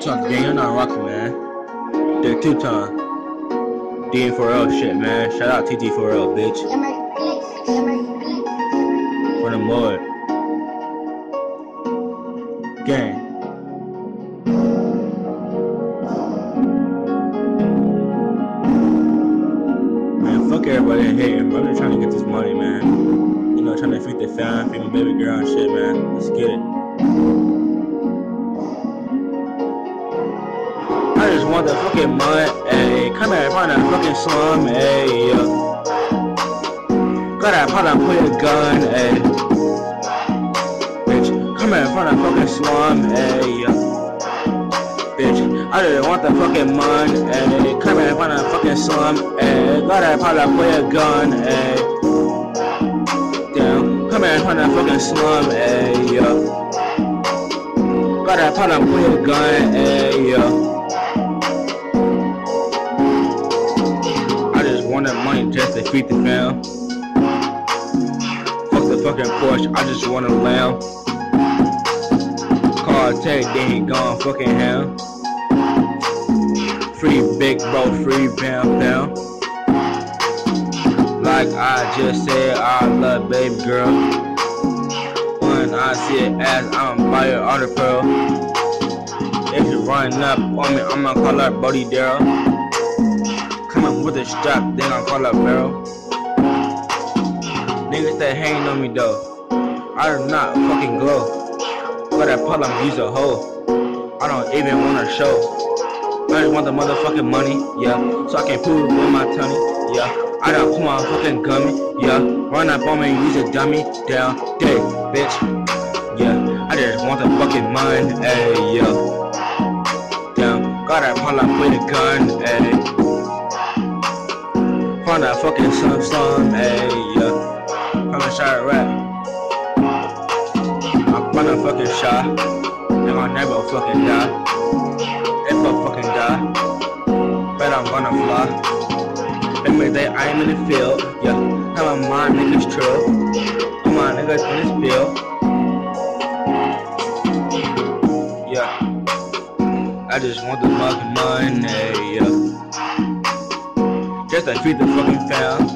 Talk gang, you're not rocking, man. Dick two time. D4L shit, man. Shout out TT4L, bitch. For the mud. Gang. Man, fuck everybody hating, bro. They're trying to get this money, man. You know, trying to feed the fam, feed my baby girl and shit, man. Let's get it. I just want the fucking mud, ayy. Come here, find that fucking slum, ayy. Got that pot, I put a gun, ayy. Bitch, come here, find that fucking slum, ayy. Bitch, I just want the fucking mud, ayy. Come here, find that fucking slum, ayy. Got that pot, I put a gun, ayy. Damn, come here, find that fucking slum, ayy. Got that pot, I put a gun, ayy. Just the fam. Fuck the fucking Porsche, I just want a lamb. Car take, then he gone fucking hell. Free big bro, free bam bam. Like I just said, I love baby girl. When I see it as I'm her all the pearl. If you running up on me, I'ma call her Bodie Daryl coming with a strap, then I call up barrel. Niggas that hating on me though, I do not fucking glow. But pull I'm use a hoe. I don't even wanna show. I just want the motherfucking money, yeah. So I can prove with my tummy, yeah. I don't pull my fucking gummy, yeah. Run up on me, use a dummy, down, day, bitch, yeah. I just want the fucking money, ayy, yeah. Damn, gotta pull up with a gun, ayy. Find that fucking slum slum, ayy, yeah. I'm a shot rap. I'm gonna fucking shot. And my neighbor fucking die. If I fucking die, bet I'm gonna fly. Every day I am in the field, yeah. How my mind niggas true. All my niggas in this field. Yeah. I just want the fucking money, yeah just to feed the fucking fam.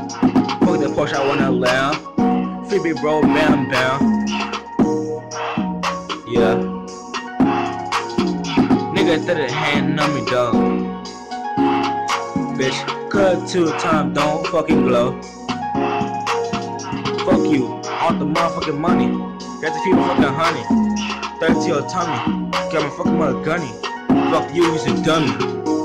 Fuck the Porsche, I wanna lamb. Free big bro, bam bam. Yeah. Nigga that the hand on me, dog. Bitch, cut to the time, don't fucking glow. Fuck you, all the motherfucking money. Got feed my fucking honey. 30 your tummy. Got my fucking mother gunny. Fuck you, he's a dummy.